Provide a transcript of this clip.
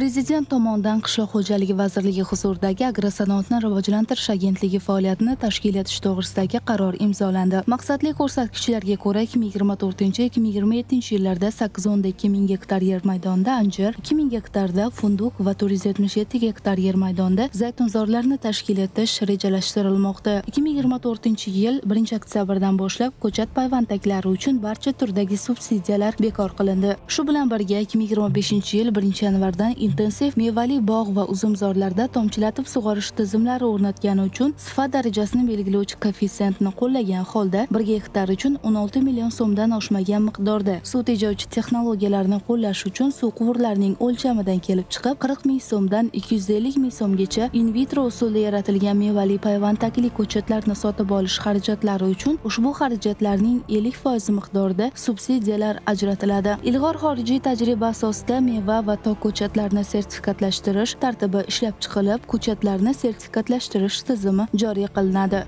Prezident tomonidan Qishloq xo'jaligi vazirligi huzuridagi agrosanoatni rivojlantirish agentligi faoliyatini tashkil etish to'g'risidagi qaror imzolandi. Maqsadli ko'rsatkichlarga ko'ra 2024-2027 yillarda 812 ming gektar yer maydonida anjir, 2000 gektarda funduq va 477 gektar yer maydonida zaytunzorlarni tashkil etish rejalashtirilmoqda. 2024 yil 1 oktyabrdan boshlab ko'chat payvandaklari uchun barcha turdagi subsidiyalar bekor qilindi. Shu bilan birga 2025 yil 1 yanvardan intensiv mevali bog' va uzumzorlarda tomchilatib sug'orish tizimlari o'rnatgani uchun sifat darajasini belgilovchi koeffitsiyentni qo'llagan holda bir gektar uchun 16 million so'mdan oshmagan miqdorda. Suv tejovchi texnologiyalarni qo'llash uchun suv quvurlarining o'lchamidan kelib chiqib 40 ming so'mdan 250 ming so'mgacha in vitro usulda yaratilgan mevali payvandtakli ko'chatlarni sotib olish xarajatlari uchun ushbu xarajatlarning 50% miqdorida subsidiyalar ajratiladi. Ilg'or xorijiy tajriba asosida meva va tok ko'chatlarni sertifikatlashtirish tartibi ishlab chiqilib ko'chatlarni sertifikatlashtirish tizimi joriy qilinadi.